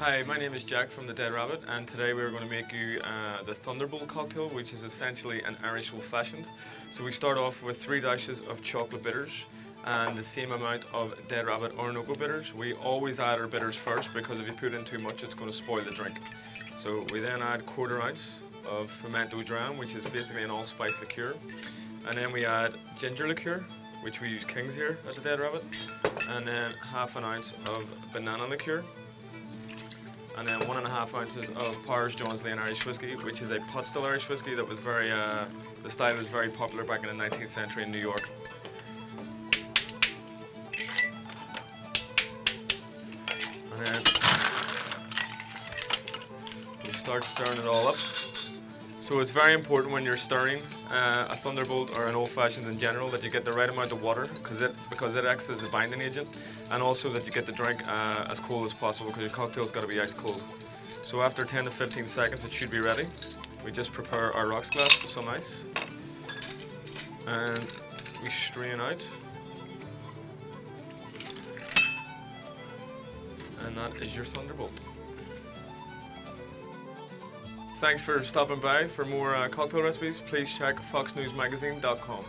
Hi, my name is Jack from the Dead Rabbit, and today we're going to make you uh, the Thunderbolt cocktail, which is essentially an Irish old fashioned. So we start off with three dashes of chocolate bitters and the same amount of Dead Rabbit Orinoco bitters. We always add our bitters first because if you put in too much, it's going to spoil the drink. So we then add quarter ounce of pimento dram, which is basically an allspice liqueur, and then we add ginger liqueur, which we use King's here at the Dead Rabbit, and then half an ounce of banana liqueur and then one and a half ounces of Powers John's Lane Irish whiskey, which is a pot still Irish whiskey that was very, uh, the style was very popular back in the 19th century in New York. And then we start stirring it all up. So it's very important when you're stirring uh, a Thunderbolt or an old fashioned in general that you get the right amount of water because it because it acts as a binding agent, and also that you get the drink uh, as cold as possible because your cocktail's got to be ice cold. So after 10 to 15 seconds, it should be ready. We just prepare our rocks glass with some ice, and we strain out. And that is your Thunderbolt. Thanks for stopping by. For more uh, cocktail recipes, please check foxnewsmagazine.com.